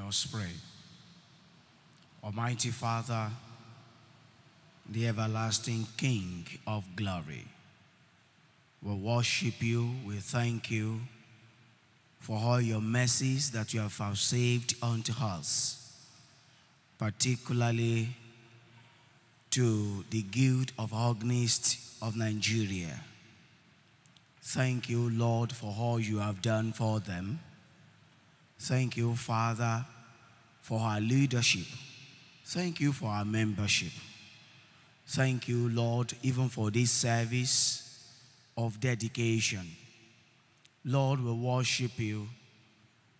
Let us pray. Almighty Father, the everlasting King of glory, we worship you, we thank you for all your mercies that you have vouchsafed unto us, particularly to the Guild of Organists of Nigeria. Thank you, Lord, for all you have done for them. Thank you, Father, for our leadership. Thank you for our membership. Thank you, Lord, even for this service of dedication. Lord, we worship you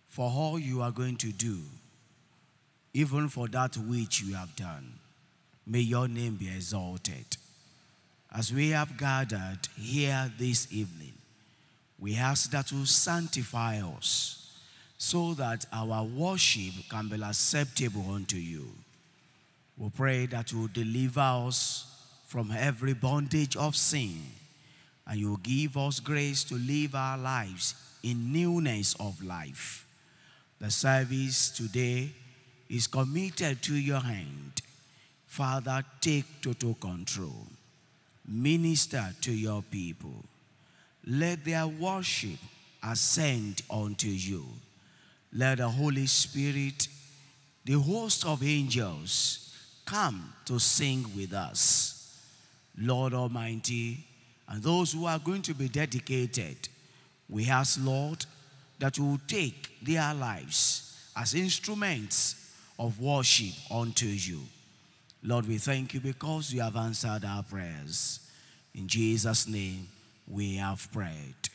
for all you are going to do, even for that which you have done. May your name be exalted. As we have gathered here this evening, we ask that you sanctify us so that our worship can be acceptable unto you. We pray that you will deliver us from every bondage of sin and you will give us grace to live our lives in newness of life. The service today is committed to your hand. Father, take total control. Minister to your people. Let their worship ascend unto you. Let the Holy Spirit, the host of angels, come to sing with us. Lord Almighty, and those who are going to be dedicated, we ask, Lord, that you will take their lives as instruments of worship unto you. Lord, we thank you because you have answered our prayers. In Jesus' name, we have prayed.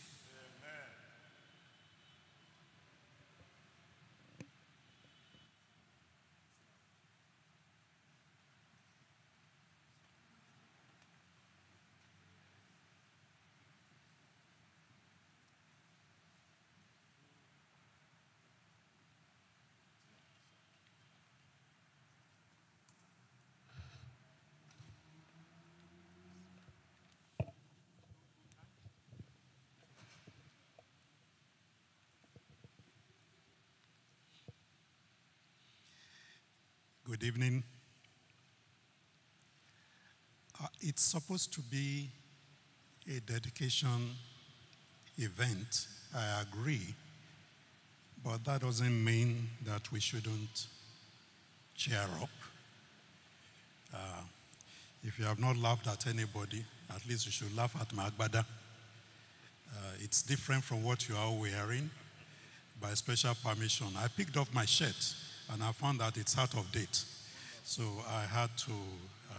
Good evening. Uh, it's supposed to be a dedication event, I agree, but that doesn't mean that we shouldn't cheer up. Uh, if you have not laughed at anybody, at least you should laugh at my agbada. Uh, it's different from what you are wearing by special permission. I picked up my shirt and I found that it's out of date. So I had to uh,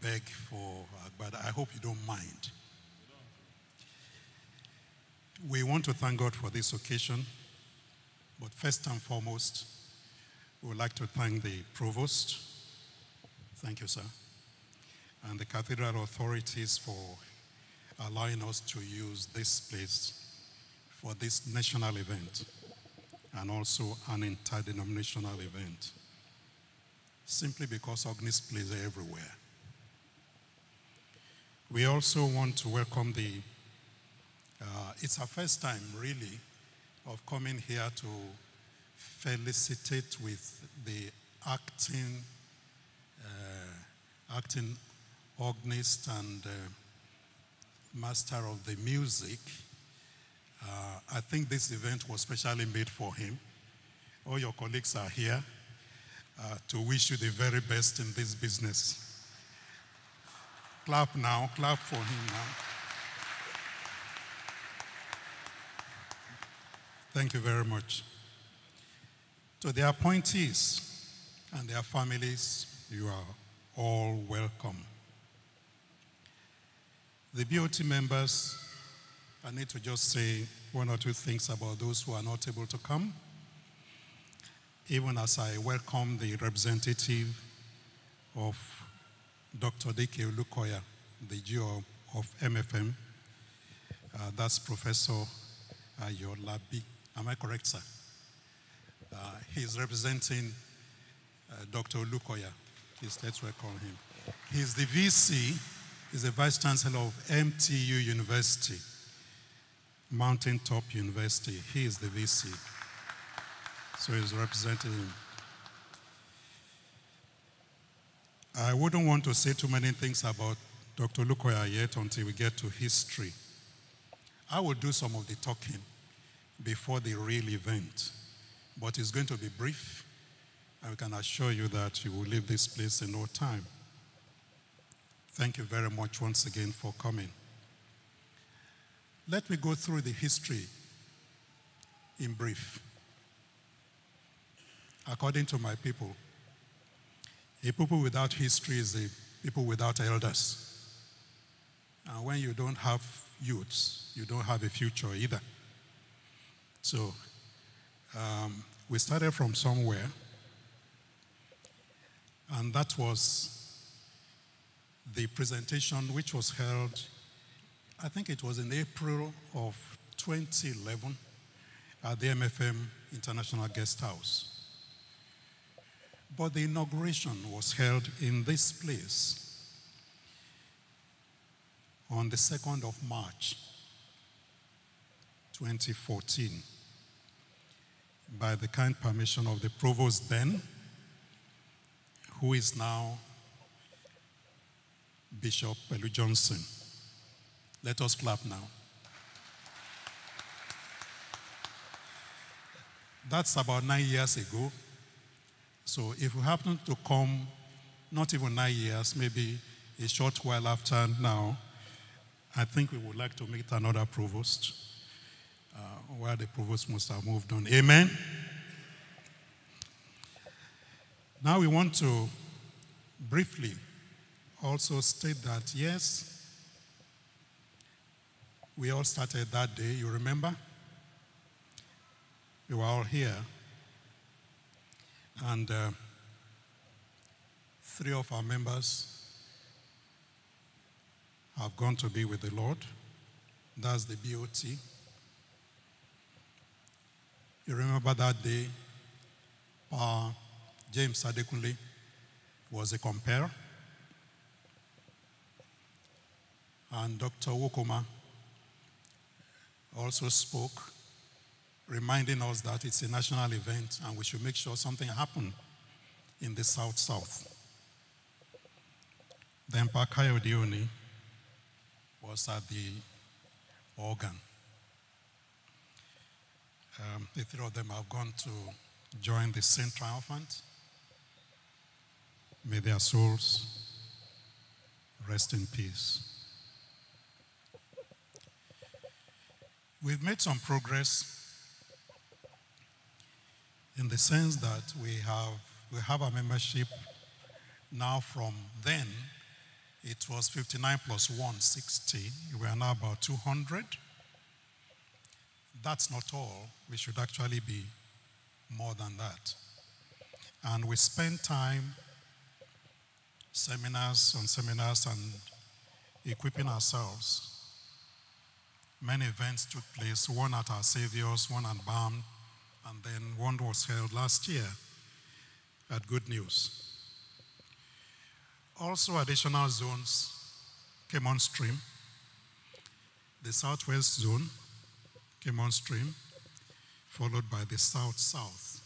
beg for, uh, but I hope you don't mind. We want to thank God for this occasion, but first and foremost, we would like to thank the provost. Thank you, sir. And the cathedral authorities for allowing us to use this place for this national event and also an interdenominational event. Simply because organist plays everywhere. We also want to welcome the, uh, it's our first time really of coming here to felicitate with the acting, uh, acting organist and uh, master of the music uh, I think this event was specially made for him. All your colleagues are here uh, to wish you the very best in this business. Clap now, clap for him now. Thank you very much. To the appointees and their families, you are all welcome. The BOT members, I need to just say one or two things about those who are not able to come. Even as I welcome the representative of Dr. D.K. Olukoya, the GO of MFM, uh, that's Professor Ayolabi. Am I correct, sir? Uh, he's representing uh, Dr. Olukoya. Please, let's welcome him. He's the VC, he's the Vice Chancellor of MTU University. Mountaintop University. He is the VC. So he's representing him. I wouldn't want to say too many things about Dr. Lukoya yet until we get to history. I will do some of the talking before the real event, but it's going to be brief. I can assure you that you will leave this place in no time. Thank you very much once again for coming. Let me go through the history in brief. According to my people, a people without history is a people without elders. And when you don't have youths, you don't have a future either. So um, we started from somewhere, and that was the presentation which was held, I think it was in April of 2011 at the MFM International Guest House. But the inauguration was held in this place on the 2nd of March 2014 by the kind permission of the provost then, who is now Bishop Pelu Johnson. Let us clap now. That's about nine years ago. So if you happen to come, not even nine years, maybe a short while after now, I think we would like to meet another provost, uh, where the provost must have moved on. Amen. Now we want to briefly also state that yes, we all started that day. You remember? We were all here. And uh, three of our members have gone to be with the Lord. That's the BOT. You remember that day, uh, James Adekunle was a compare. And Dr. Wokoma also spoke, reminding us that it's a national event and we should make sure something happened in the South South. Then Pakayo Dioni was at the organ. Um, the three of them have gone to join the Saint Triumphant. May their souls rest in peace. We've made some progress in the sense that we have, we have a membership now from then it was 59 plus 1, 60. We are now about 200. That's not all. We should actually be more than that. And we spend time, seminars on seminars, and equipping ourselves. Many events took place, one at our Savior's, one at BAM, and then one was held last year at Good News. Also, additional zones came on stream. The southwest zone came on stream, followed by the south south.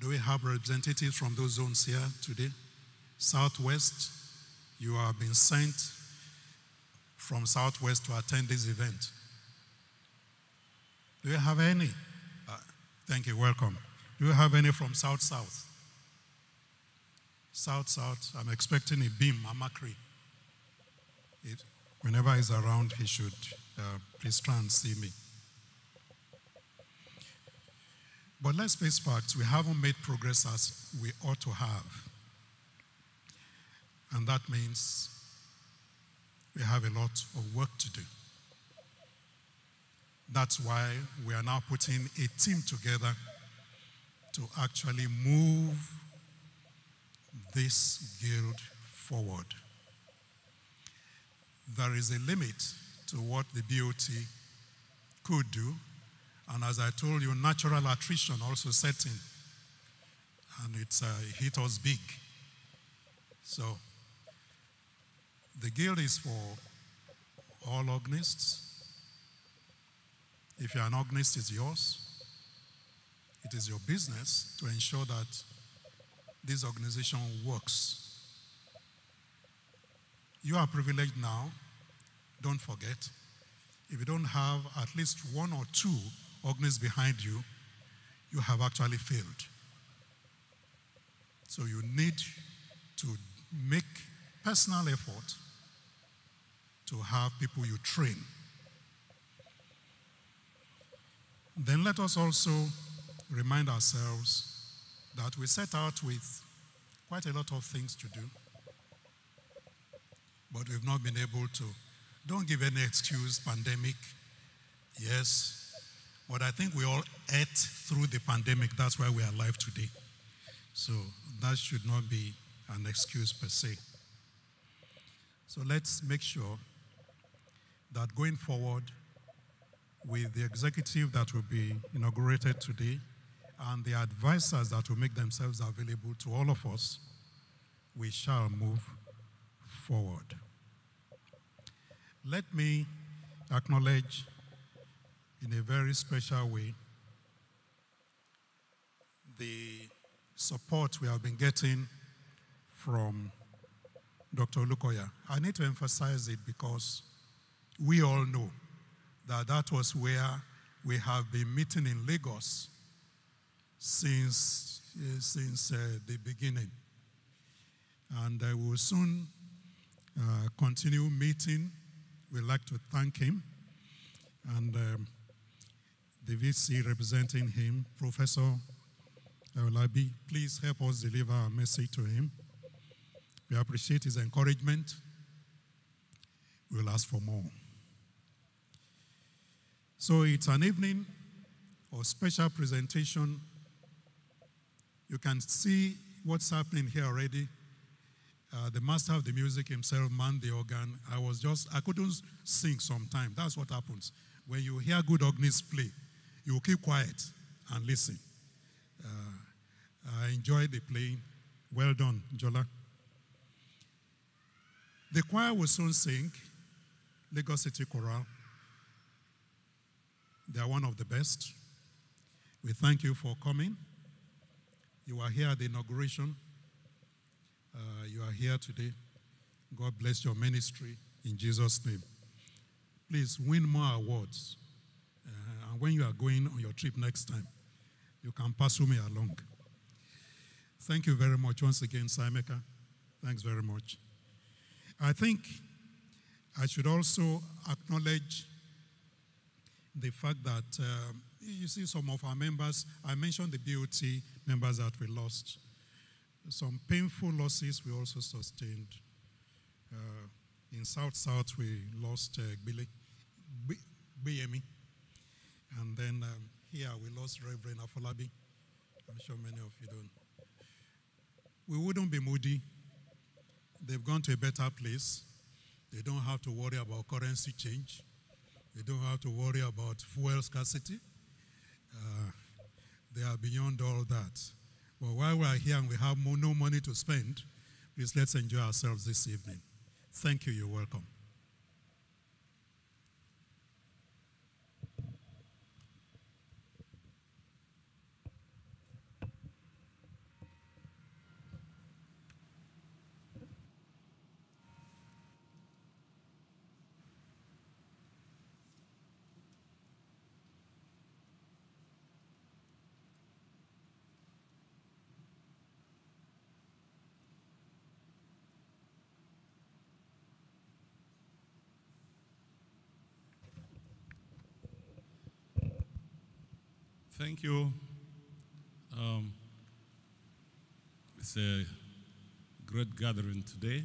Do we have representatives from those zones here today? Southwest, you are being sent from Southwest to attend this event. Do you have any? Uh, thank you, welcome. Do you have any from South South? South South, I'm expecting a beam, Amakri. It, whenever he's around, he should uh, please try and see me. But let's face facts, we haven't made progress as we ought to have. And that means we have a lot of work to do. That's why we are now putting a team together to actually move this guild forward. There is a limit to what the BOT could do. And as I told you, natural attrition also set in. And it's uh, hit us big. So the guild is for all organists. If you're an organist, it's yours. it is your business to ensure that this organization works. You are privileged now. Don't forget. If you don't have at least one or two organizations behind you, you have actually failed. So you need to make personal effort to have people you train. Then let us also remind ourselves that we set out with quite a lot of things to do, but we've not been able to. Don't give any excuse, pandemic. Yes, but I think we all ate through the pandemic. That's why we are alive today. So that should not be an excuse per se. So let's make sure that going forward with the executive that will be inaugurated today and the advisors that will make themselves available to all of us, we shall move forward. Let me acknowledge in a very special way the support we have been getting from Dr. Lukoya. I need to emphasize it because we all know that that was where we have been meeting in Lagos since, uh, since uh, the beginning. And we will soon uh, continue meeting. We'd like to thank him. And um, the VC representing him, Professor Ayolabi, please help us deliver a message to him. We appreciate his encouragement. We'll ask for more. So it's an evening or special presentation. You can see what's happening here already. Uh, the master of the music himself manned the organ. I was just, I couldn't sing sometime. That's what happens. When you hear good organist play, you keep quiet and listen. Uh, I enjoyed the playing. Well done, Jola. The choir will soon sing Lagos City Chorale. They are one of the best. We thank you for coming. You are here at the inauguration. Uh, you are here today. God bless your ministry in Jesus' name. Please win more awards. Uh, and when you are going on your trip next time, you can pass me along. Thank you very much once again, Simeka. Thanks very much. I think I should also acknowledge the fact that uh, you see some of our members, I mentioned the BOT members that we lost. Some painful losses we also sustained. Uh, in South South, we lost uh, Billy, BME. And then um, here we lost Reverend Afolabi. I'm sure many of you don't. We wouldn't be moody. They've gone to a better place. They don't have to worry about currency change. They don't have to worry about fuel scarcity. Uh, they are beyond all that. But while we are here and we have no money to spend, please let's enjoy ourselves this evening. Thank you. You're welcome. Thank you. Um, it's a great gathering today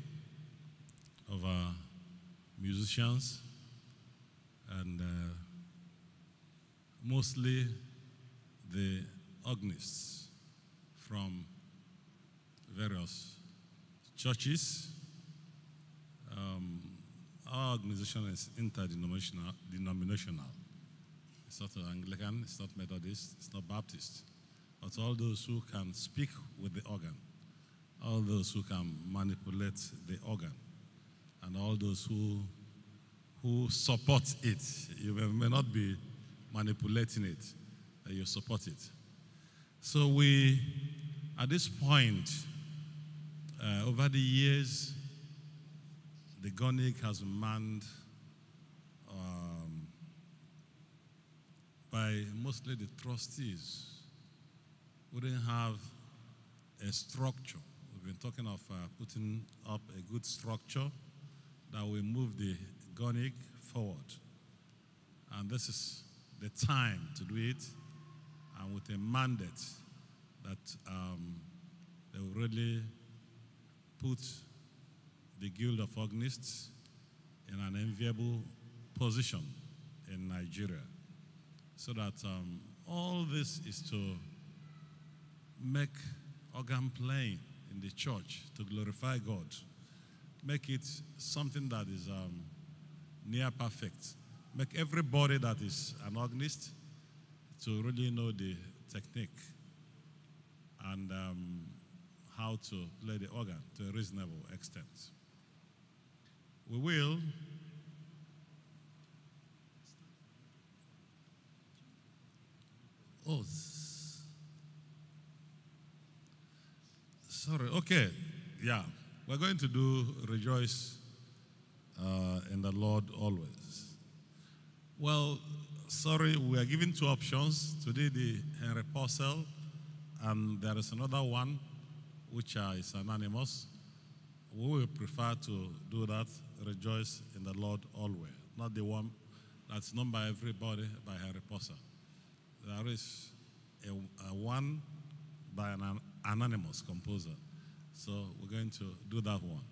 of our musicians and uh, mostly the organists from various churches. Um, our organization is interdenominational. It's not Anglican, it's not Methodist, it's not Baptist. But all those who can speak with the organ, all those who can manipulate the organ, and all those who, who support it. You may, may not be manipulating it, you support it. So we, at this point, uh, over the years, the GONIC has manned by mostly the trustees who didn't have a structure. We've been talking of uh, putting up a good structure that will move the GONIC forward. And this is the time to do it, and with a mandate that um, they will really put the Guild of Organists in an enviable position in Nigeria. So that um, all this is to make organ playing in the church to glorify God, make it something that is um, near perfect, make everybody that is an organist to really know the technique and um, how to play the organ to a reasonable extent. We will Oh, sorry. Okay, yeah, we're going to do rejoice uh, in the Lord always. Well, sorry, we are given two options today: the Henry Purcell, and there is another one which is anonymous. We will prefer to do that. Rejoice in the Lord always, not the one that's known by everybody by Henry Purcell. There is a, a one by an an anonymous composer. So we're going to do that one.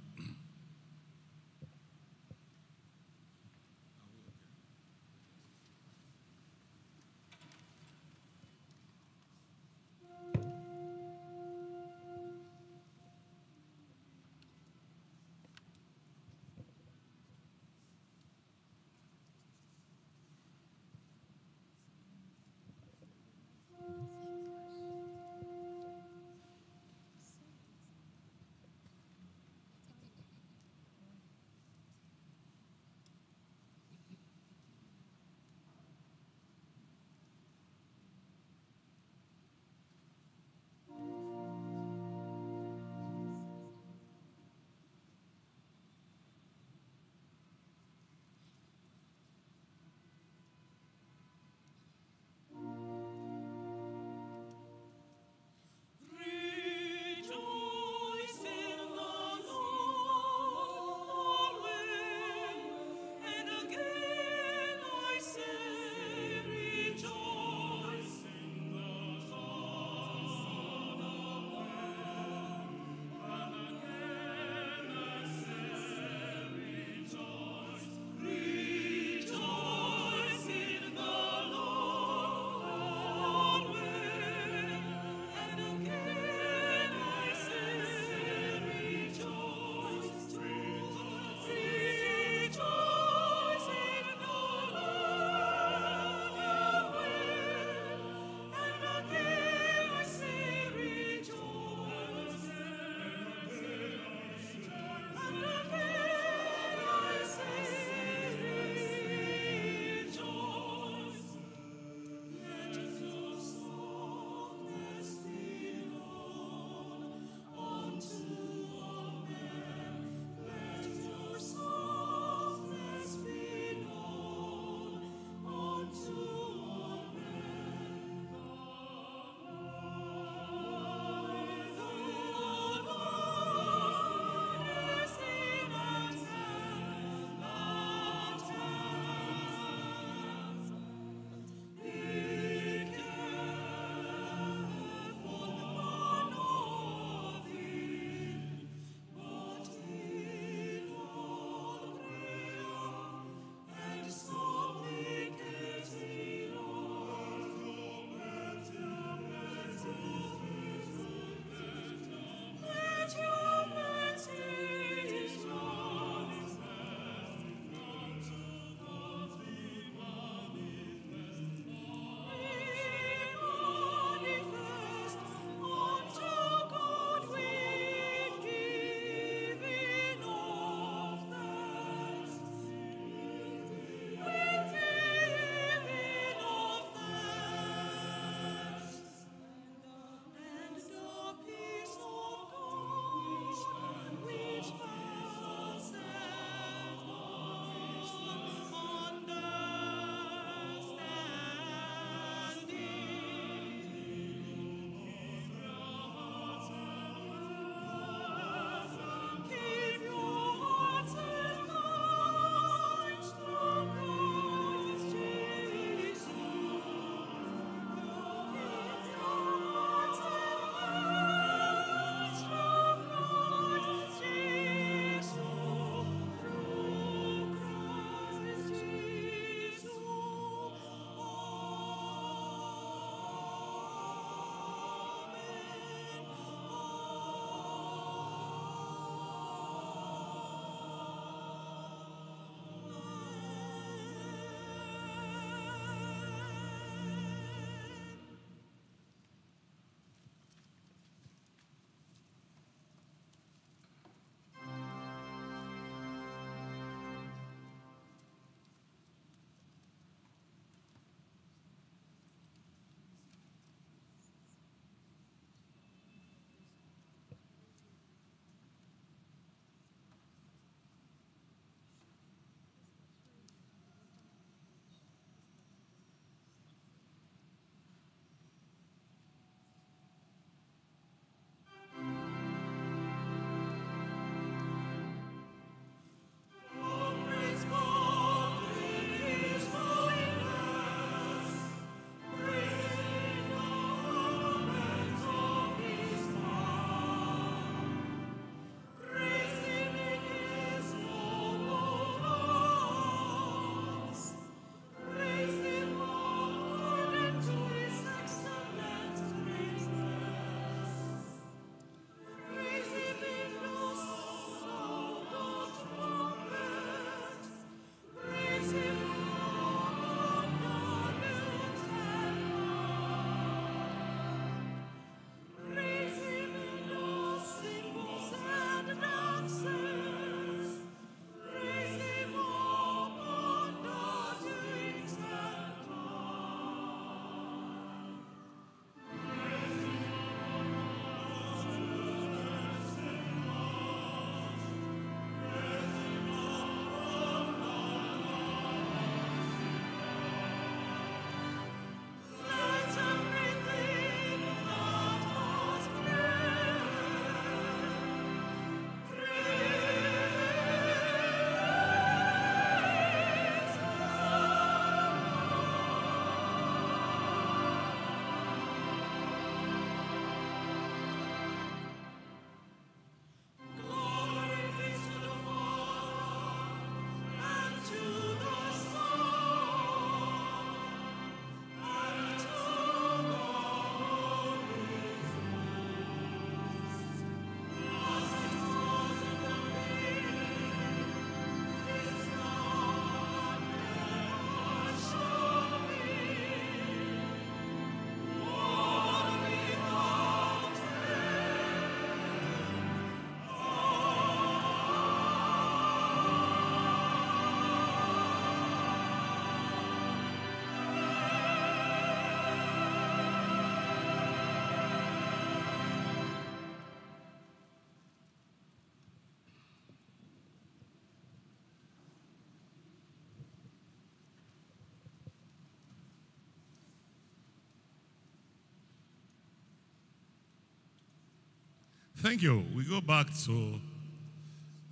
Thank you. We go back to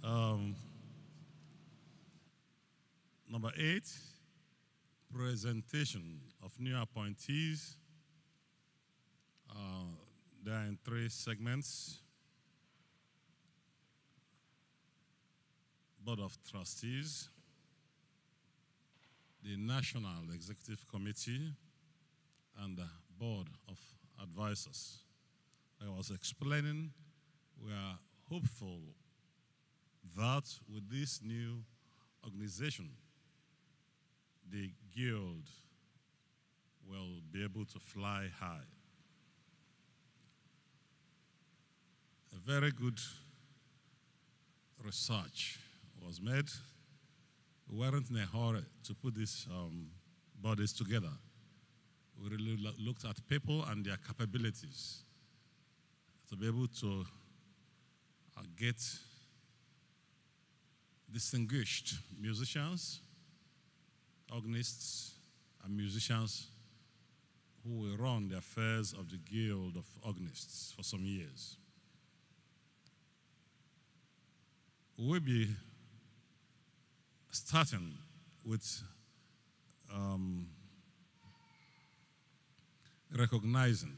um, number eight presentation of new appointees. Uh, they are in three segments Board of Trustees, the National Executive Committee, and the Board of Advisors. I was explaining, we are hopeful that with this new organization, the guild will be able to fly high. A very good research was made. We weren't in a hurry to put these um, bodies together. We really looked at people and their capabilities to be able to get distinguished musicians, organists, and musicians who will run the affairs of the Guild of Organists for some years. We'll be starting with um, recognizing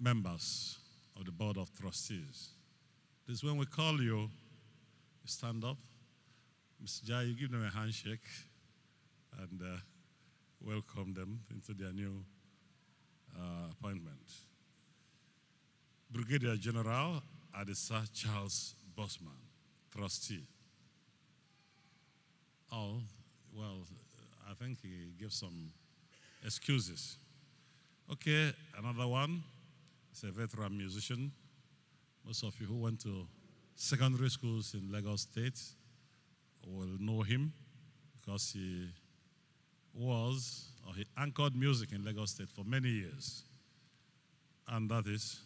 members of the Board of Trustees. This is when we call you, you stand up. Mr. Jai, you give them a handshake and uh, welcome them into their new uh, appointment. Brigadier General Adisa Charles Bosman, trustee. Oh, well, I think he gives some excuses. Okay, another one is a veteran musician. Most of you who went to secondary schools in Lagos State will know him because he was, or he anchored music in Lagos State for many years. And that is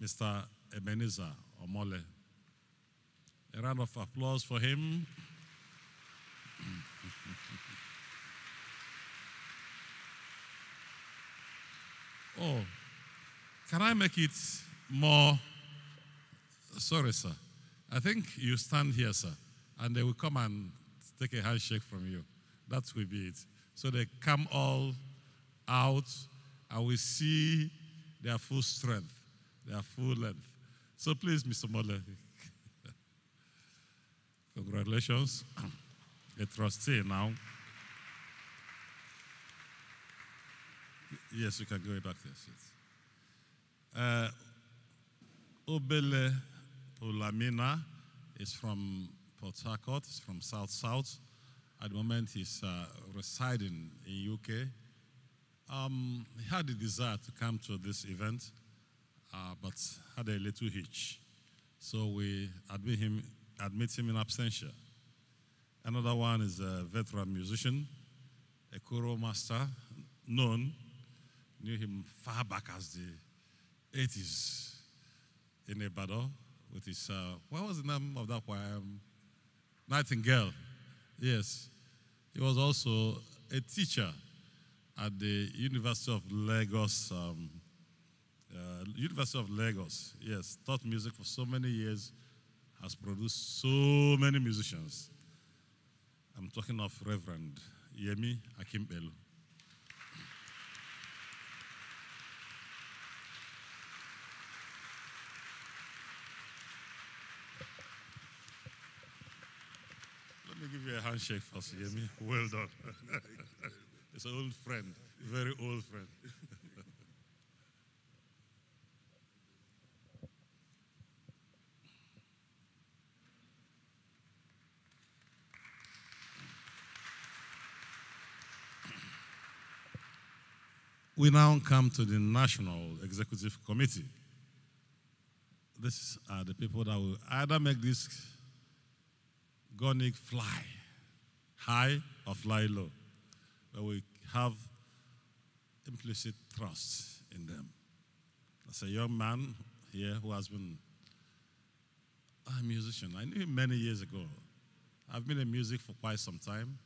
Mr. Ebenezer Omole. A round of applause for him. oh, can I make it more? Sorry, sir. I think you stand here, sir, and they will come and take a handshake from you. That will be it. So they come all out and we see their full strength, their full length. So please, Mr. Mole, congratulations. A trustee now. Yes, you can go back there. Uh, Obele Olamina is from Port Harcourt, he's from South South. At the moment, he's uh, residing in UK. Um, he had a desire to come to this event, uh, but had a little hitch. So we admit him, admit him in absentia. Another one is a veteran musician, a koro master, known, knew him far back as the 80s in Ibadan with his, uh, what was the name of that choir? Um, Nightingale. Yes. He was also a teacher at the University of Lagos. Um, uh, University of Lagos, yes, taught music for so many years, has produced so many musicians. I'm talking of Reverend Yemi Akimbelu. Give you a handshake first, Yemi. Well done. it's an old friend, very old friend. We now come to the National Executive Committee. These are the people that will either make this Gonic fly high or fly low, but we have implicit trust in them. As a young man here who has been a musician, I knew him many years ago. I've been in music for quite some time.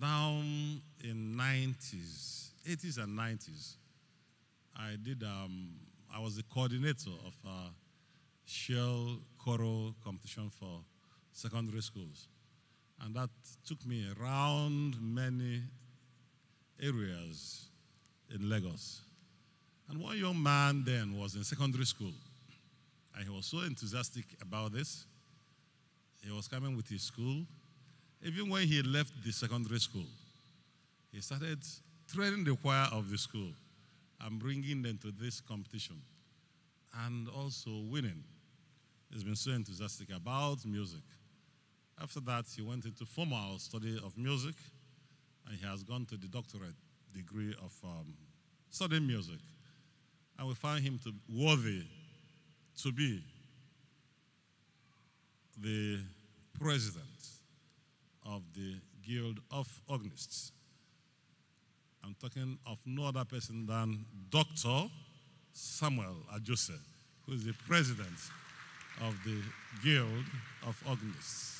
Now in 90s, 80s and 90s, I did um, I was the coordinator of a Shell choral competition for secondary schools. And that took me around many areas in Lagos. And one young man then was in secondary school. And he was so enthusiastic about this. He was coming with his school. Even when he left the secondary school, he started training the choir of the school and bringing them to this competition and also winning. He's been so enthusiastic about music. After that, he went into formal study of music and he has gone to the doctorate degree of um, studying music. And we find him to worthy to be the president of the Guild of Organists. I'm talking of no other person than Dr. Samuel Ajose, who is the president of the Guild of Organists.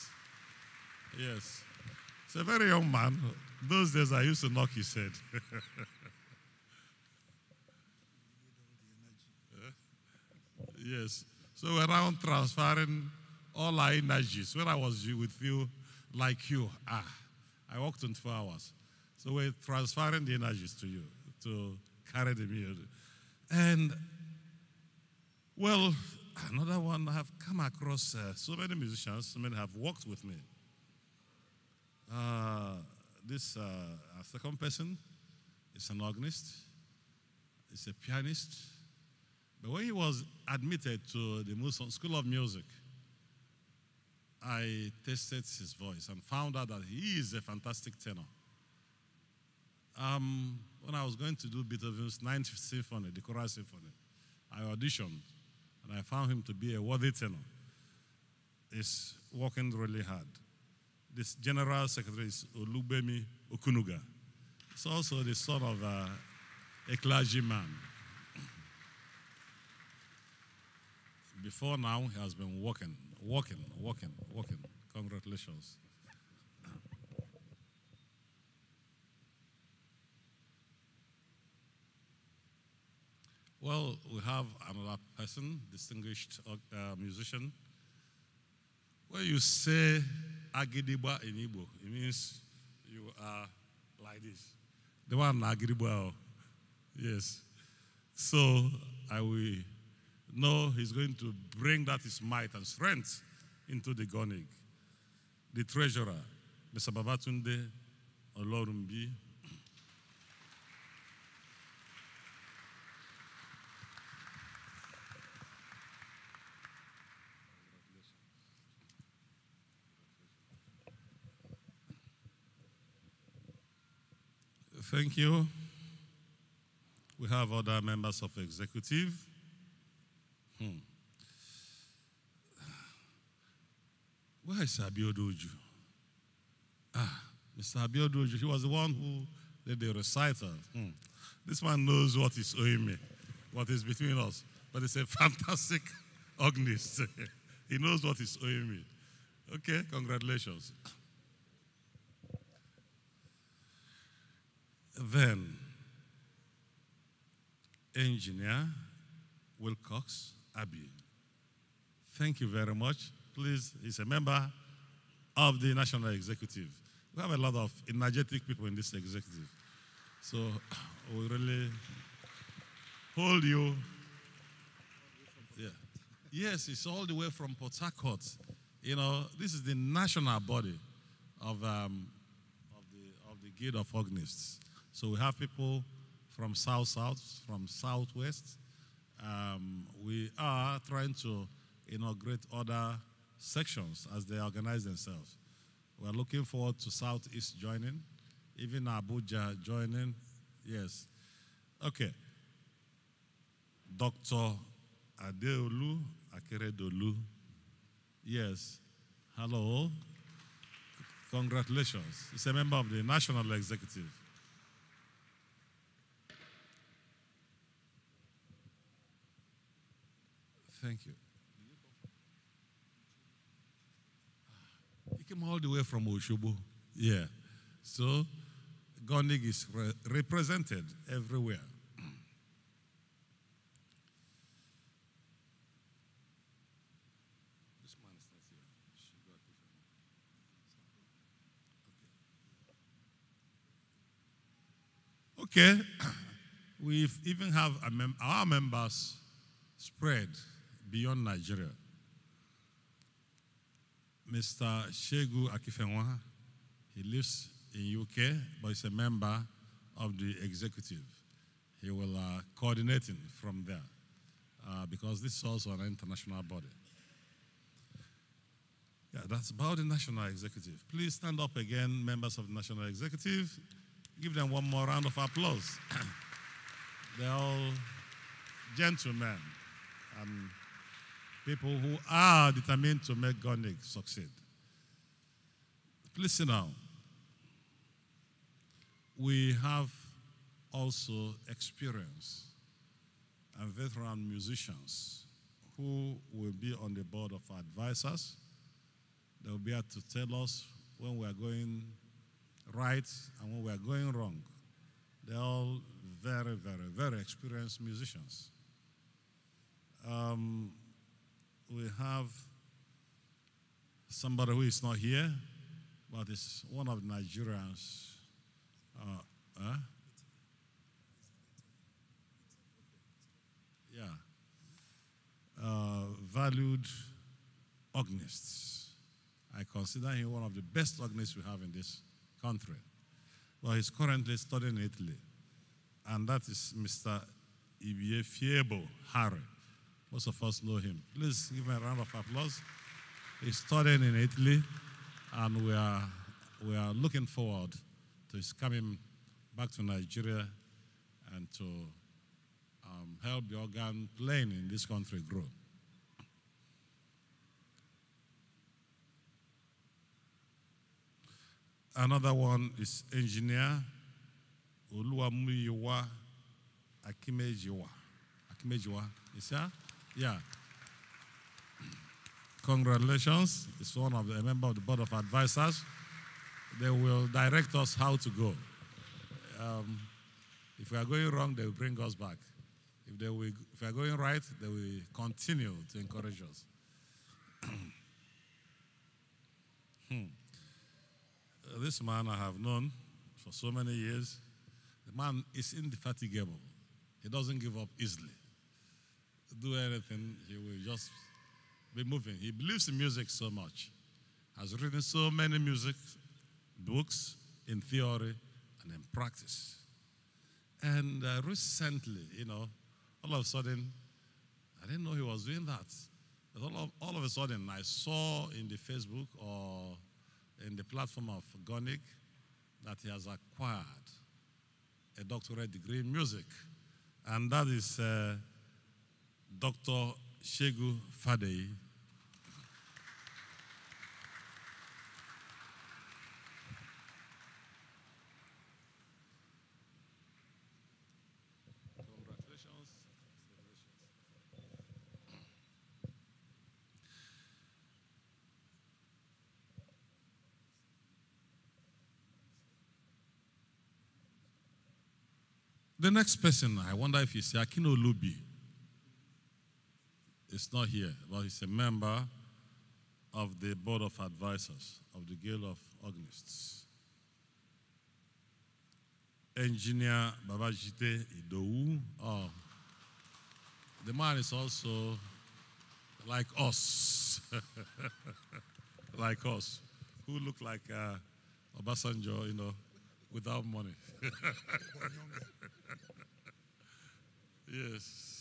Yes. He's a very young man. Those days I used to knock his head. yes. So we're now transferring all our energies. When I was with you, like you, ah, I worked 24 hours. So we're transferring the energies to you to carry the music. And, well, another one I have come across uh, so many musicians, so many have worked with me. Uh, this uh, second person is an organist, he's a pianist. But when he was admitted to the School of Music, I tested his voice and found out that he is a fantastic tenor. Um, when I was going to do Beethoven's Ninth Symphony, the Choral Symphony, I auditioned and I found him to be a worthy tenor. He's working really hard. This general secretary is Olubemi Okunuga. He's also the son of uh, a clergyman. Before now, he has been working, working, working, working. Congratulations. Well, we have another person, distinguished uh, musician. When you say Agidiba in Igbo, it means you are like this. The one Agidiba, oh. yes. So I will know he's going to bring that his might and strength into the Gonig. The treasurer, Mr. Babatunde Olorumbi, Thank you. We have other members of executive. Hmm. Where is Abiodoju? Ah, Mr. Abiodoju, he was the one who did the recital. Hmm. This man knows what is owing me, what is between us. But he's a fantastic organist. he knows what is owing me. Okay, congratulations. Then, Engineer Wilcox Abbey. Thank you very much. Please, he's a member of the National Executive. We have a lot of energetic people in this executive. So we really hold you. Yeah. Yes, it's all the way from Port Harcourt. You know, this is the national body of, um, of, the, of the Guild of Organists. So we have people from South South, from Southwest. Um, we are trying to inaugurate other sections as they organize themselves. We're looking forward to Southeast joining, even Abuja joining. Yes. Okay. Dr. Adeolu Akeredolu. Yes. Hello. Congratulations. He's a member of the National Executive. Thank you. He came all the way from Oshobo. Yeah. So, Gonig is re represented everywhere. Okay, we even have mem our members spread beyond Nigeria. Mr. Segun Akifenwa, he lives in UK, but he's a member of the executive. He will uh, coordinating from there uh, because this is also an international body. Yeah, that's about the national executive. Please stand up again, members of the national executive. Give them one more round of applause. They're all gentlemen people who are determined to make Gonic succeed. Listen now. We have also experienced and veteran musicians who will be on the board of advisors. They will be able to tell us when we are going right and when we are going wrong. They're all very, very, very experienced musicians. Um, we have somebody who is not here, but is one of Nigerians. Uh? Yeah. Uh, valued organists. I consider him one of the best organists we have in this country. Well, he's currently studying in Italy, and that is Mr. Ibiefiebo Harry. Most of us know him. Please give him a round of applause. He's studying in Italy, and we are, we are looking forward to his coming back to Nigeria and to um, help the organ playing in this country grow. Another one is engineer Oluwamuyiwa Akimejiwa. Akimejiwa, is that? Yeah. Congratulations. It's one of the a member of the board of advisors. They will direct us how to go. Um, if we are going wrong, they will bring us back. If, they will, if we are going right, they will continue to encourage us. hmm. Uh, this man I have known for so many years, the man is indefatigable. He doesn't give up easily. Do anything, he will just be moving. He believes in music so much. Has written so many music books in theory and in practice. And uh, recently, you know, all of a sudden, I didn't know he was doing that. But all of, all of a sudden, I saw in the Facebook or in the platform of Gonic that he has acquired a doctorate degree in music. And that is uh, Dr. Segun Fadei. The next person, I wonder if he's Akino Lubi. It's not here, but he's a member of the board of advisors of the Guild of Organists. Engineer Babajide Idowu. Oh, the man is also like us, like us, who look like uh, Obasanjo, you know, without money. yes.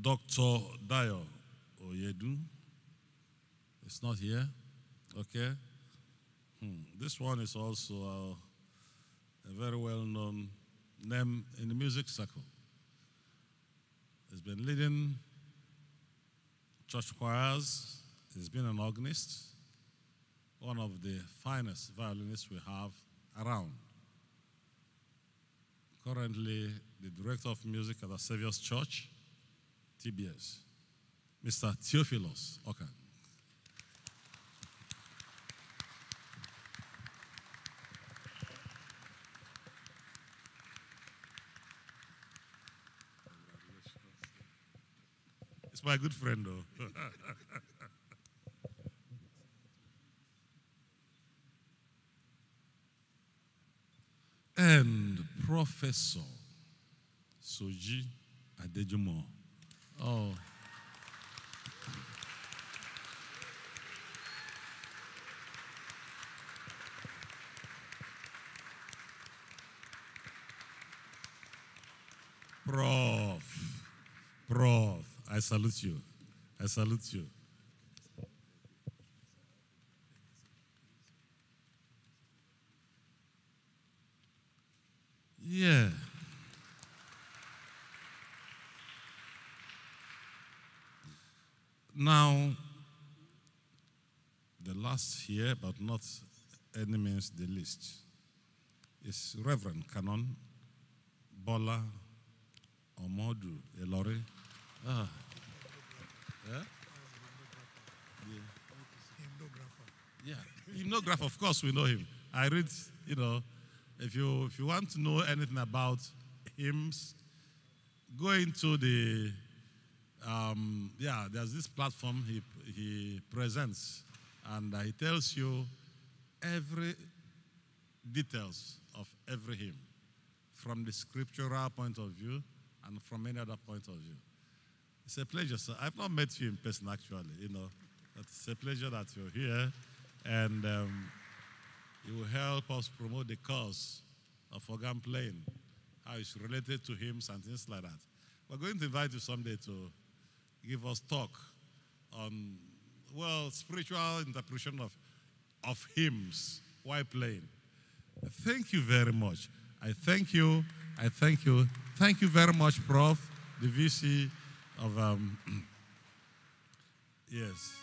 Dr. Dayo Oyedu It's not here. Okay. Hmm. This one is also uh, a very well known name in the music circle. He's been leading church choirs, he's been an organist, one of the finest violinists we have around. Currently, the director of music at the Savior's Church, TBS, Mr. Theophilus Okan. It's my good friend, though. and Professor Soji Adejumo. Oh. Prof. Prof. I salute you. I salute you. Yeah. Now, the last here, but not any means the least, is Reverend Canon Bola Omodu Elore. Ah. Yeah? Yeah, hymnograph, of course, we know him. I read, you know, if you if you want to know anything about hymns, go into the um, yeah. There's this platform he he presents, and he tells you every details of every hymn, from the scriptural point of view and from any other point of view. It's a pleasure, sir. I've not met you in person actually, you know. It's a pleasure that you're here, and um, you will help us promote the cause of organ playing, how it's related to hymns and things like that. We're going to invite you someday to give us talk on, well, spiritual interpretation of, of hymns while playing. Thank you very much. I thank you. I thank you. Thank you very much, Prof, the VC of, um, yes.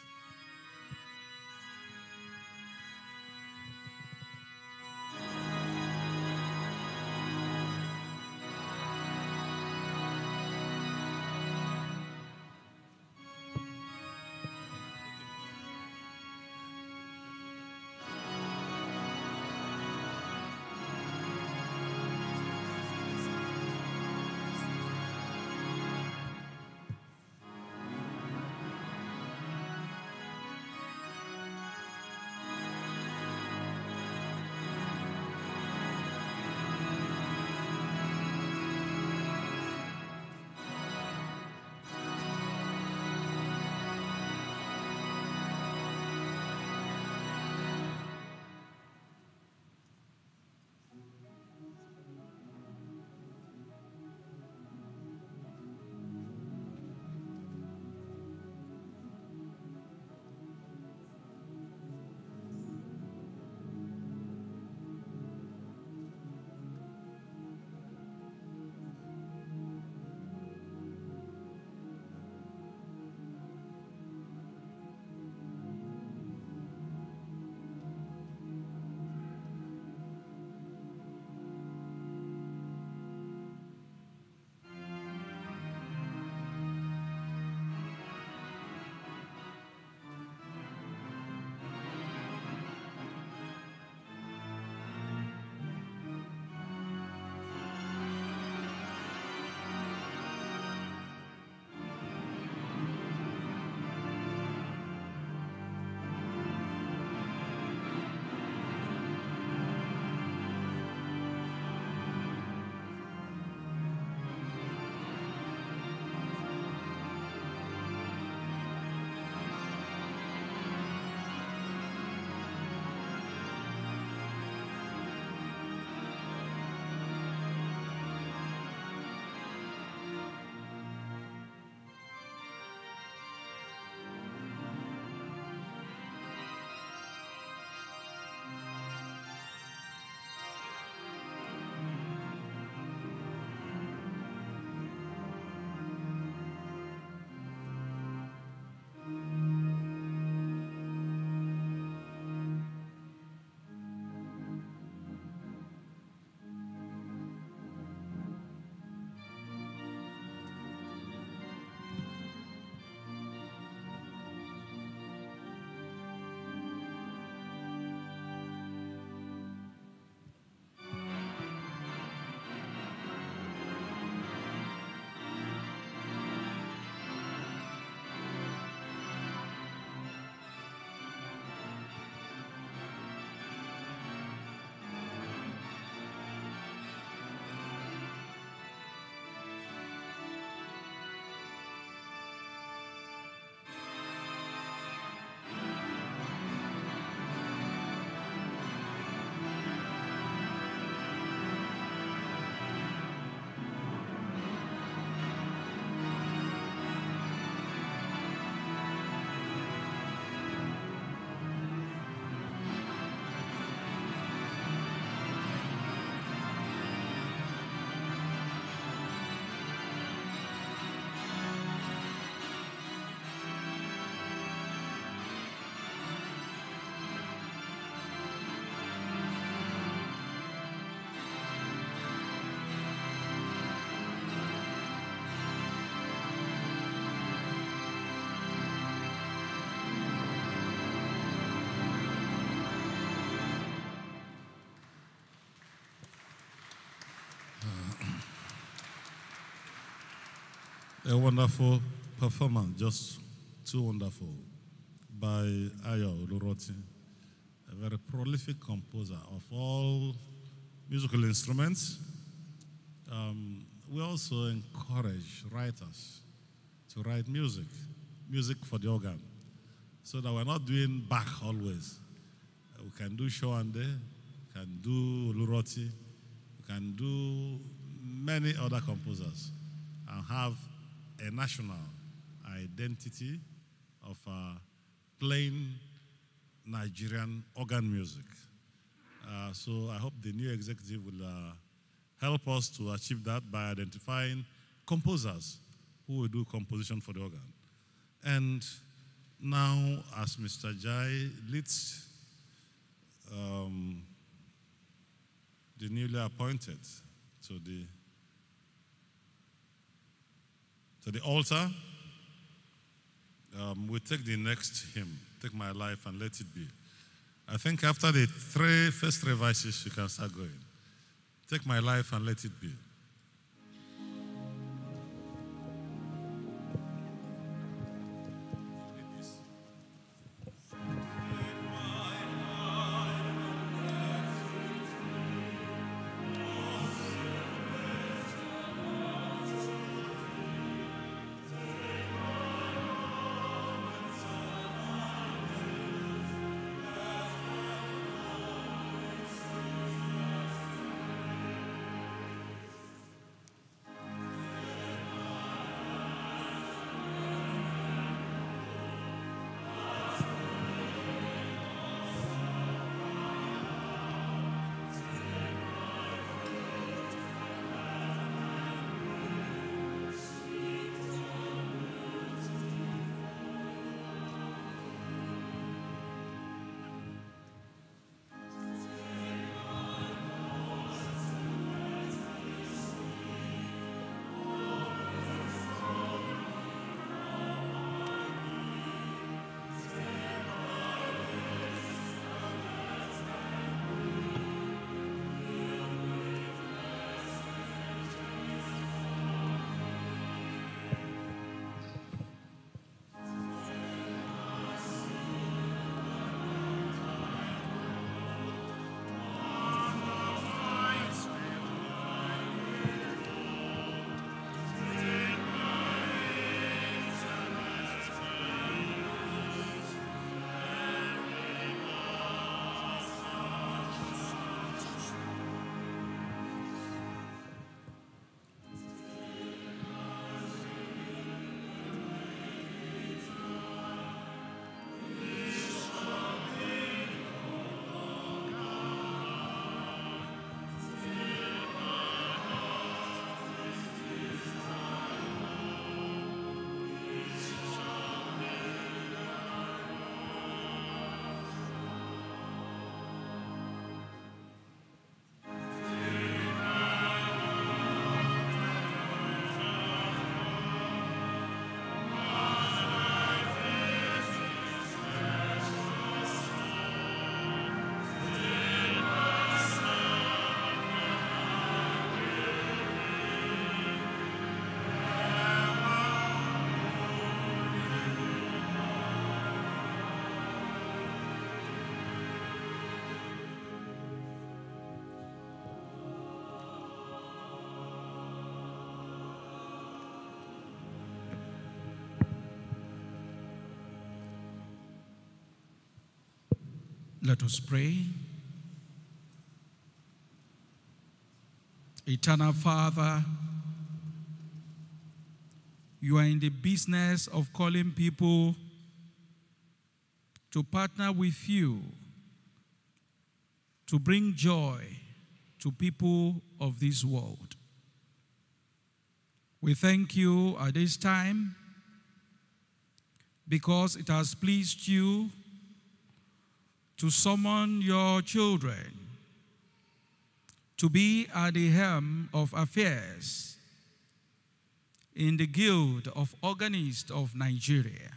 A wonderful performance, just too wonderful, by Ayo Oluroti, a very prolific composer of all musical instruments. Um, we also encourage writers to write music, music for the organ, so that we're not doing Bach always. We can do Sowande, can do Oluroti, we can do many other composers and have a national identity of uh, playing Nigerian organ music. Uh, so I hope the new executive will uh, help us to achieve that by identifying composers who will do composition for the organ. And now, as Mr. Jai leads um, the newly appointed to the to the altar, um, we take the next hymn, Take My Life and Let It Be. I think after the three first three verses, you can start going. Take my life and let it be. Let us pray. Eternal Father, you are in the business of calling people to partner with you to bring joy to people of this world. We thank you at this time because it has pleased you to summon your children to be at the helm of affairs in the Guild of Organists of Nigeria.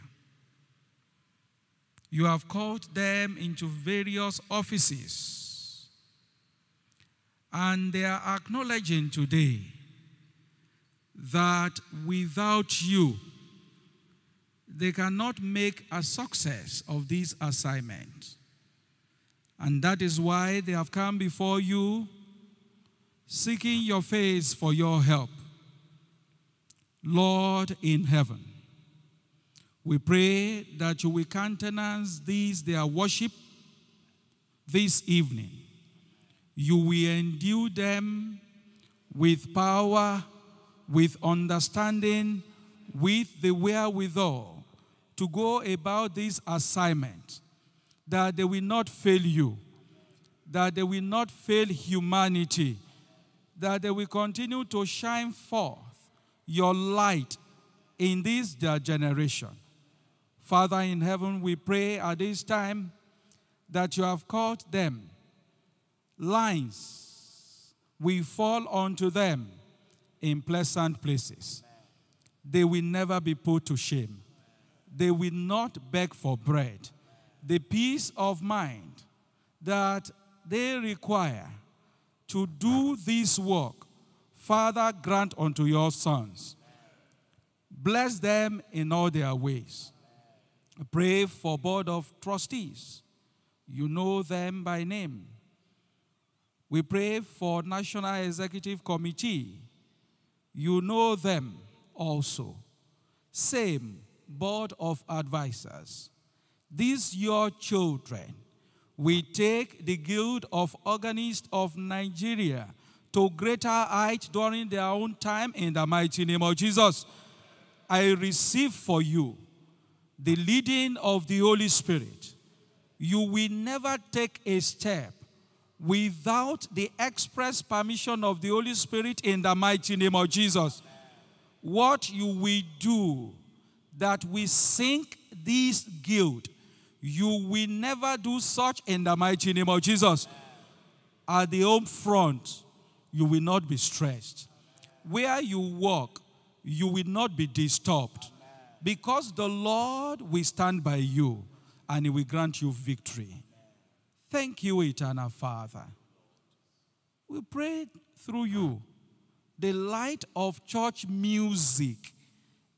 You have called them into various offices, and they are acknowledging today that without you, they cannot make a success of this assignment. And that is why they have come before you, seeking your face for your help. Lord in heaven, we pray that you will countenance these, their worship, this evening. You will endue them with power, with understanding, with the wherewithal to go about this assignment, that they will not fail you, that they will not fail humanity, that they will continue to shine forth your light in this their generation. Father in heaven, we pray at this time that you have called them. Lines will fall onto them in pleasant places. They will never be put to shame. They will not beg for bread. The peace of mind that they require to do this work, Father, grant unto your sons. Bless them in all their ways. Pray for board of trustees. You know them by name. We pray for National Executive Committee. You know them also. Same board of advisors. These your children. We take the Guild of Organists of Nigeria to greater height during their own time in the mighty name of Jesus. I receive for you the leading of the Holy Spirit. You will never take a step without the express permission of the Holy Spirit in the mighty name of Jesus. What you will do that we sink this guilt, you will never do such in the mighty name of Jesus. At the home front, you will not be stressed. Where you walk, you will not be disturbed. Because the Lord will stand by you and He will grant you victory. Thank you, eternal Father. We pray through you the light of church music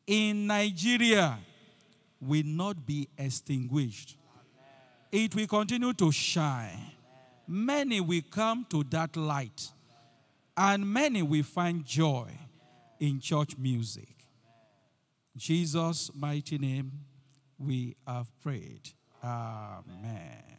in Nigeria will not be extinguished. It will continue to shine. Many will come to that light, and many will find joy in church music. Jesus' mighty name, we have prayed. Amen.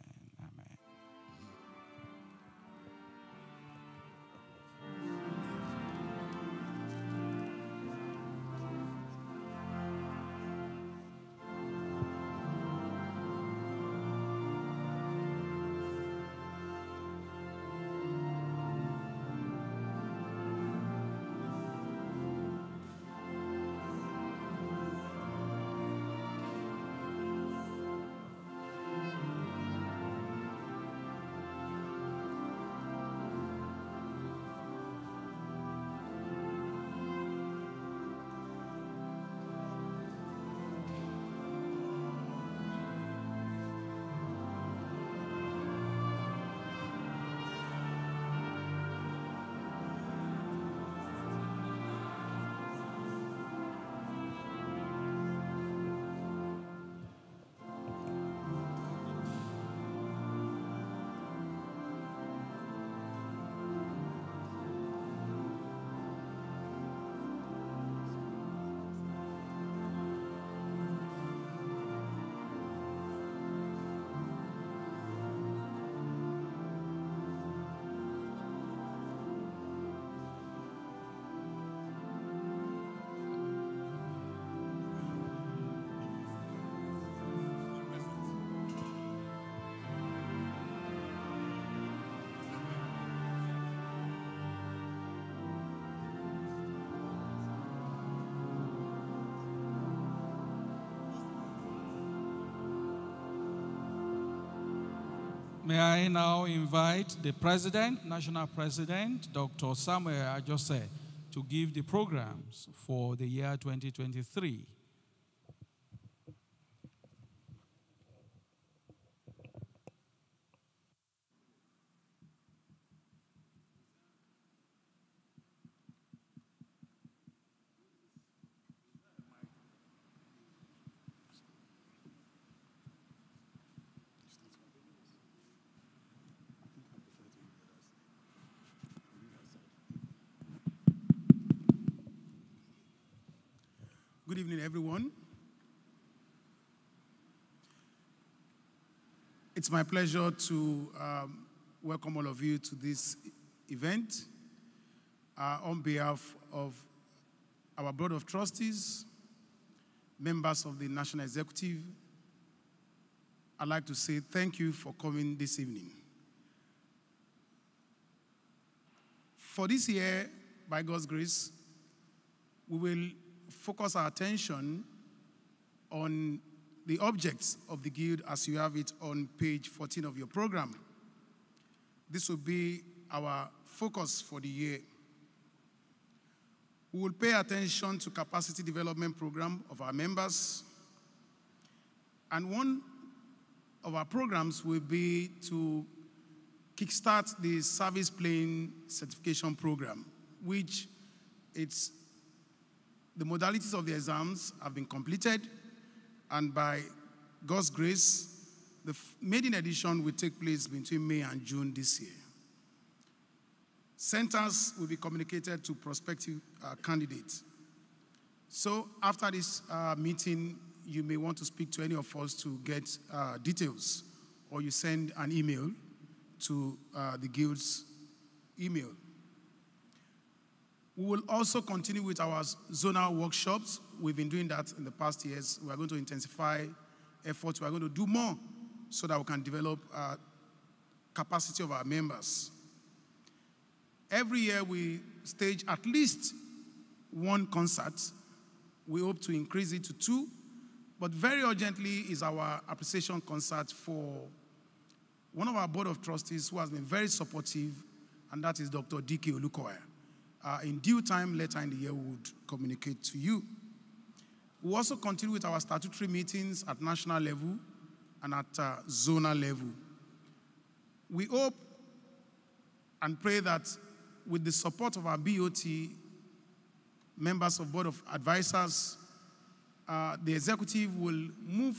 May I now invite the President, National President, Dr. Samuel Ajose, to give the programs for the year 2023. Good evening, everyone. It's my pleasure to um, welcome all of you to this event uh, on behalf of our Board of Trustees, members of the National Executive. I'd like to say thank you for coming this evening. For this year, by God's grace, we will focus our attention on the objects of the guild as you have it on page 14 of your program. This will be our focus for the year. We will pay attention to capacity development program of our members. And one of our programs will be to kickstart the service plane certification program, which it's the modalities of the exams have been completed, and by God's grace, the maiden edition will take place between May and June this year. Centers will be communicated to prospective uh, candidates. So after this uh, meeting, you may want to speak to any of us to get uh, details, or you send an email to uh, the guild's email. We will also continue with our zonal workshops. We've been doing that in the past years. We are going to intensify efforts. We are going to do more so that we can develop uh, capacity of our members. Every year we stage at least one concert. We hope to increase it to two, but very urgently is our appreciation concert for one of our board of trustees who has been very supportive, and that is Dr. D.K. Olukoya. Uh, in due time, later in the year, we would communicate to you. We also continue with our statutory meetings at national level and at uh, zonal level. We hope and pray that with the support of our BOT, members of Board of Advisors, uh, the executive will move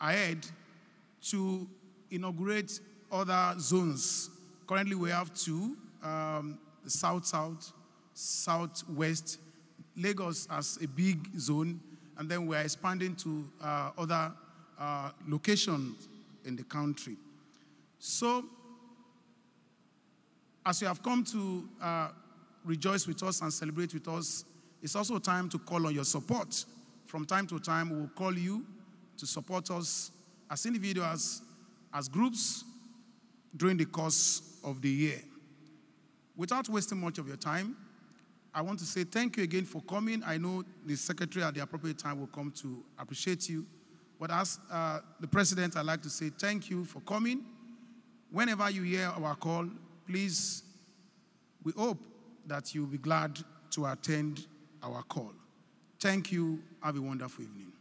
ahead to inaugurate other zones. Currently, we have two um, the South South, Southwest, Lagos as a big zone, and then we're expanding to uh, other uh, locations in the country. So, as you have come to uh, rejoice with us and celebrate with us, it's also time to call on your support. From time to time, we will call you to support us as individuals, as groups, during the course of the year. Without wasting much of your time, I want to say thank you again for coming. I know the secretary at the appropriate time will come to appreciate you. But as uh, the president, I'd like to say thank you for coming. Whenever you hear our call, please, we hope that you'll be glad to attend our call. Thank you. Have a wonderful evening.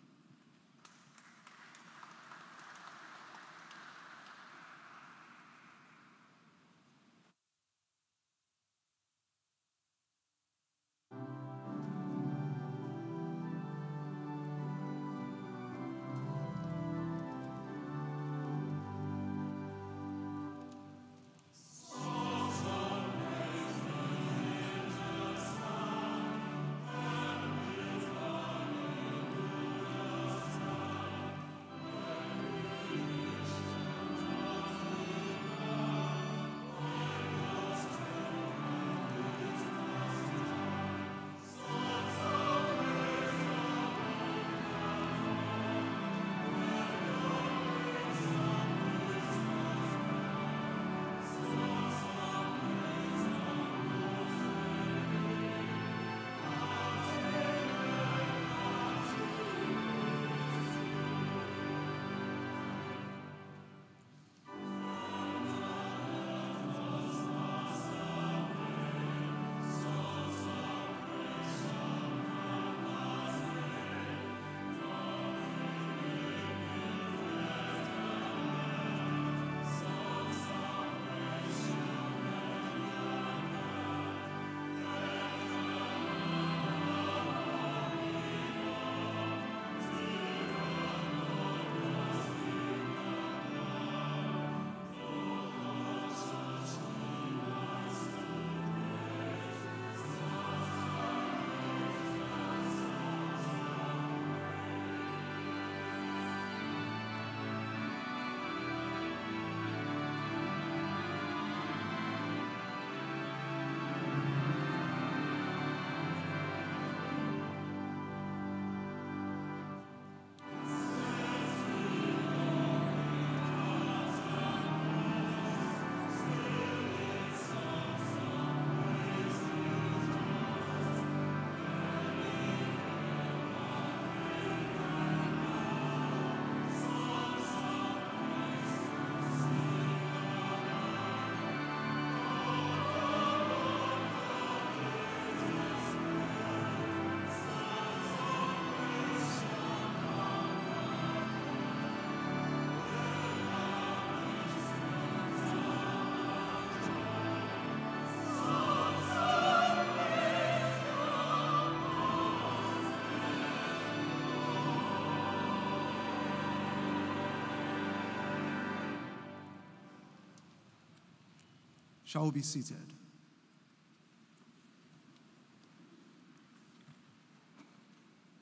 Shall be seated?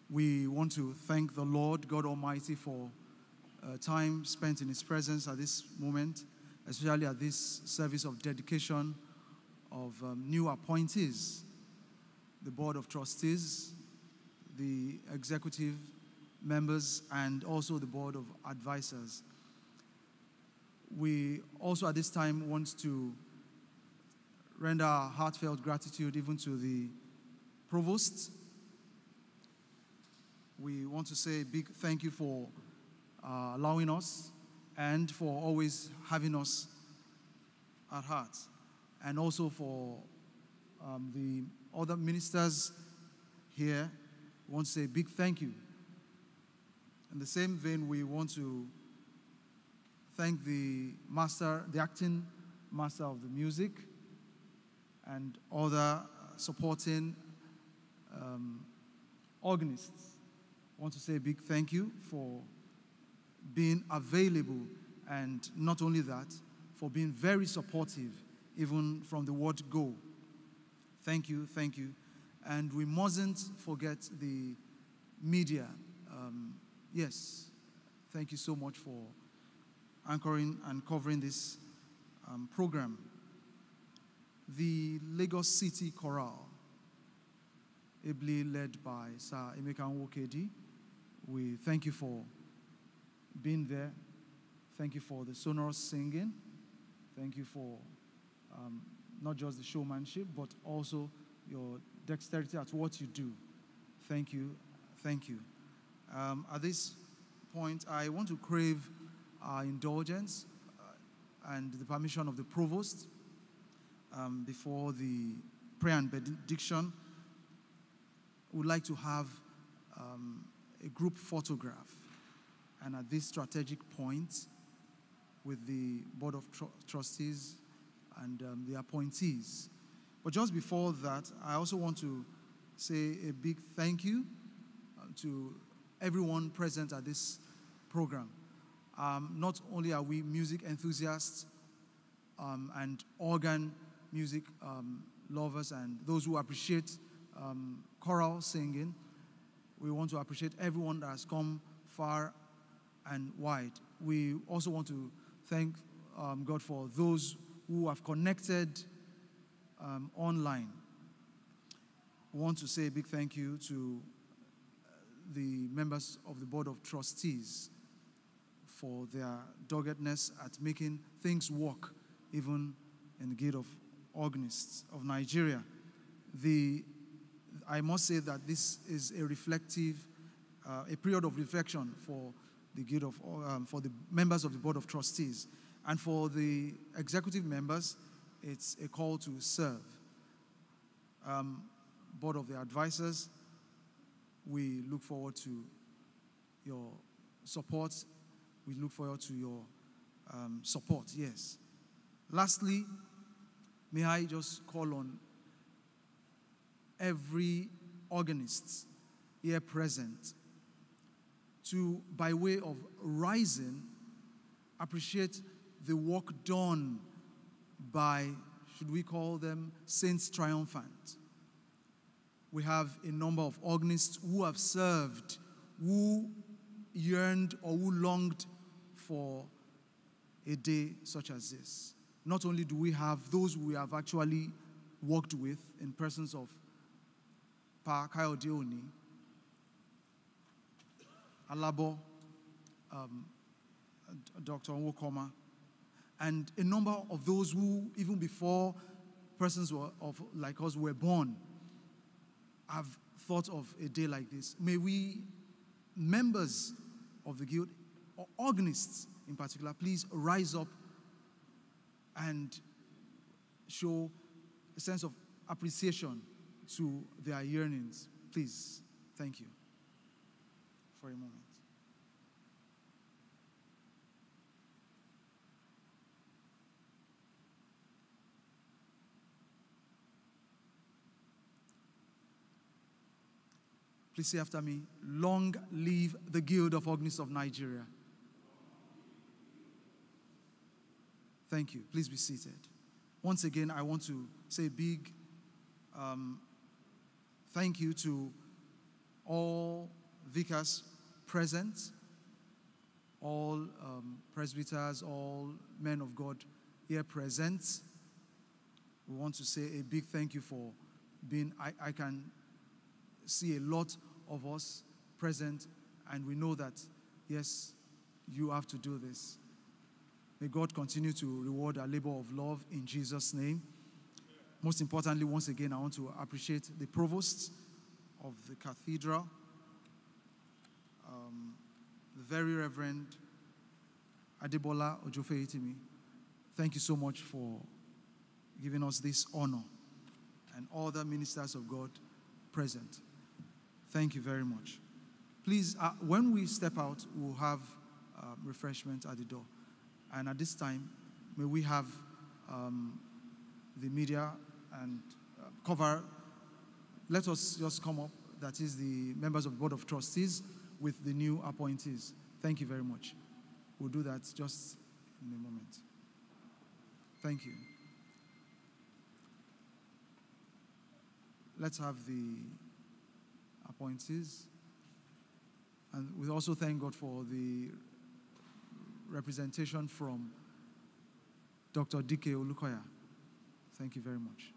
We want to thank the Lord God Almighty for uh, time spent in His presence at this moment, especially at this service of dedication of um, new appointees, the Board of Trustees, the executive members, and also the Board of Advisors. We also at this time want to render our heartfelt gratitude even to the provost. We want to say a big thank you for uh, allowing us and for always having us at heart, and also for um, the other ministers here. We want to say a big thank you. In the same vein, we want to thank the master, the acting master of the music, and other supporting um, organists. I want to say a big thank you for being available, and not only that, for being very supportive, even from the word go. Thank you, thank you. And we mustn't forget the media. Um, yes, thank you so much for anchoring and covering this um, program. The Lagos City Chorale, ably led by Sir Emeka Nwokedi, we thank you for being there. Thank you for the sonorous singing. Thank you for um, not just the showmanship, but also your dexterity at what you do. Thank you. Thank you. Um, at this point, I want to crave our indulgence uh, and the permission of the provost um, before the prayer and benediction. Would like to have um, a group photograph, and at this strategic point, with the board of Tru- trustees and um, the appointees. But just before that, I also want to say a big thank you uh, to everyone present at this program. Um, not only are we music enthusiasts um, and organ music um, lovers and those who appreciate um, choral singing, we want to appreciate everyone that has come far and wide. We also want to thank um, God for those who have connected um, online. We want to say a big thank you to uh, the members of the Board of Trustees for their doggedness at making things work, even in the Guild of Organists of Nigeria. The, I must say that this is a reflective, uh, a period of reflection for the Guild of, um, for the members of the Board of Trustees. And for the executive members, it's a call to serve. Um, Board of the Advisors, we look forward to your support. We look forward to your um, support, yes. Lastly, may I just call on every organist here present to, by way of rising, appreciate the work done by, should we call them, saints triumphant. We have a number of organists who have served, who yearned or who longed for a day such as this. Not only do we have those we have actually worked with in persons of Pa Kayode Alabo, um, Dr. Nwokoma, and a number of those who, even before persons were of, like us were born, have thought of a day like this. May we, members of the guild, or organists in particular, please rise up and show a sense of appreciation to their yearnings. Please, thank you for a moment. Please say after me, long live the Guild of Organists of Nigeria. Thank you. Please be seated. once again, I want to say big um, thank you to all vicars present, all um, presbyters, all men of God here present. We want to say a big thank you for being, I, I can see a lot of us present, and we know that, yes, you have to do this. May God continue to reward our labor of love in Jesus' name. Most importantly, once again, I want to appreciate the provost of the cathedral, um, the very Reverend Adebola Ojofeitimi. Thank you so much for giving us this honor and all the ministers of God present. Thank you very much. Please, uh, when we step out, we'll have uh, refreshment at the door. And at this time, may we have um, the media and uh, cover. Let us just come up. That is the members of the Board of Trustees with the new appointees. Thank you very much. We'll do that just in a moment. Thank you. Let's have the appointees. And we also thank God for the representation from Dr. D.K. Olukoya. Thank you very much.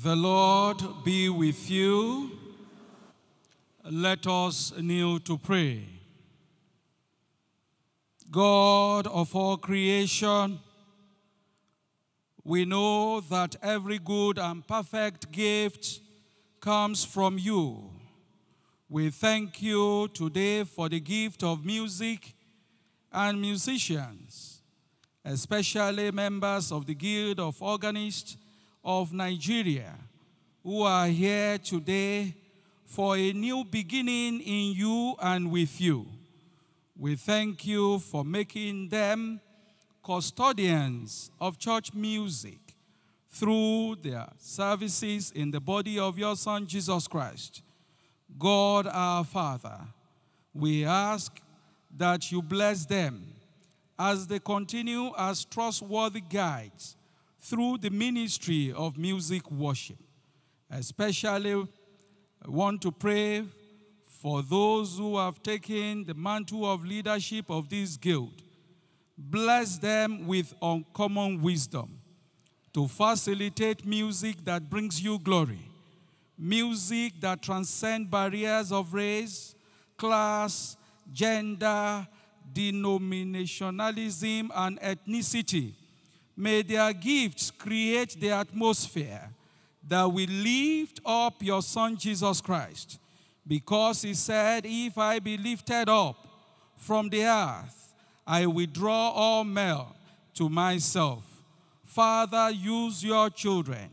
The Lord be with you. Let us kneel to pray. God of all creation, we know that every good and perfect gift comes from you. We thank you today for the gift of music and musicians, especially members of the Guild of Organists of Nigeria who are here today for a new beginning in you and with you. We thank you for making them custodians of church music through their services in the body of your Son, Jesus Christ. God our Father, we ask that you bless them as they continue as trustworthy guides through the ministry of music worship. Especially, want to pray for those who have taken the mantle of leadership of this guild. Bless them with uncommon wisdom to facilitate music that brings you glory, music that transcends barriers of race, class, gender, denominationalism, and ethnicity May their gifts create the atmosphere that will lift up your Son Jesus Christ. Because he said, If I be lifted up from the earth, I will draw all men to myself. Father, use your children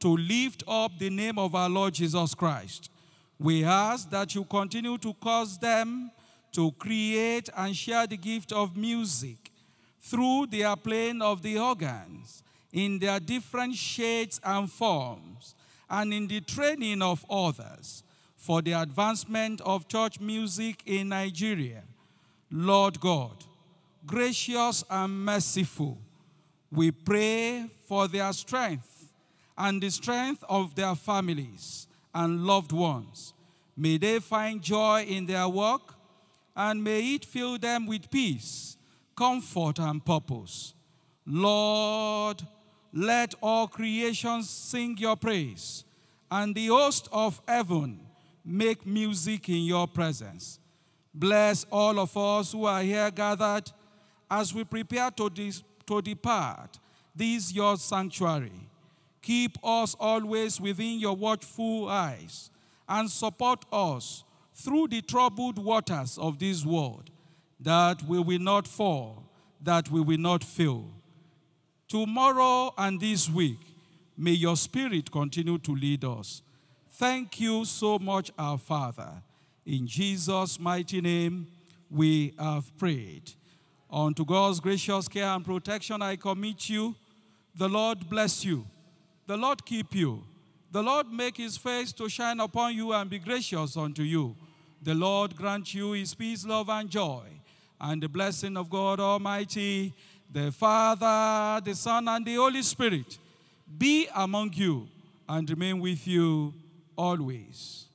to lift up the name of our Lord Jesus Christ. We ask that you continue to cause them to create and share the gift of music through their playing of the organs in their different shades and forms, and in the training of others for the advancement of church music in Nigeria. Lord God, gracious and merciful, we pray for their strength and the strength of their families and loved ones. May they find joy in their work and may it fill them with peace, comfort, and purpose. Lord, let all creation sing your praise, and the host of heaven make music in your presence. Bless all of us who are here gathered as we prepare to, dis- to depart this your sanctuary. Keep us always within your watchful eyes and support us through the troubled waters of this world, that we will not fall, that we will not fail. Tomorrow and this week, may your spirit continue to lead us. Thank you so much, our Father. In Jesus' mighty name, we have prayed. Unto God's gracious care and protection, I commit you. The Lord bless you. The Lord keep you. The Lord make his face to shine upon you and be gracious unto you. The Lord grant you his peace, love, and joy. And the blessing of God Almighty, the Father, the Son, and the Holy Spirit be among you and remain with you always.